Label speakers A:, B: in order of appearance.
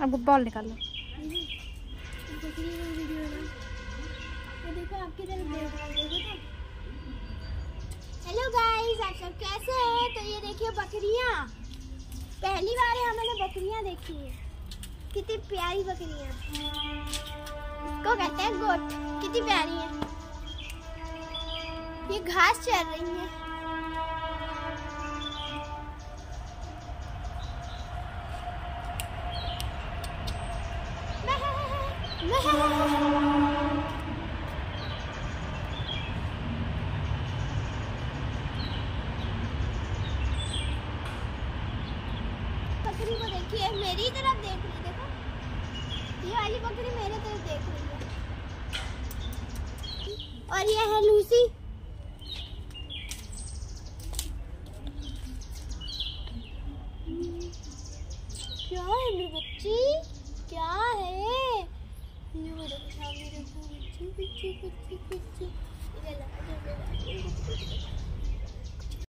A: अब बॉल निकाल। लो
B: hello guys आप सब कैसे हैं? तो ये देखिए बकरियाँ। पहली बार है हमने बकरियाँ देखी है। कितनी प्यारी बकरियाँ। इसको कहते हैं गोट। कितनी प्यारी है। ये घास चल रही है। बकरी को देखिए मेरी तरफ़ देख रही है देखो ये वाली बकरी मेरे तरफ़ देख रही है और ये है लूसी क्या है मेरी बच्ची? you wouldn't tell me to do it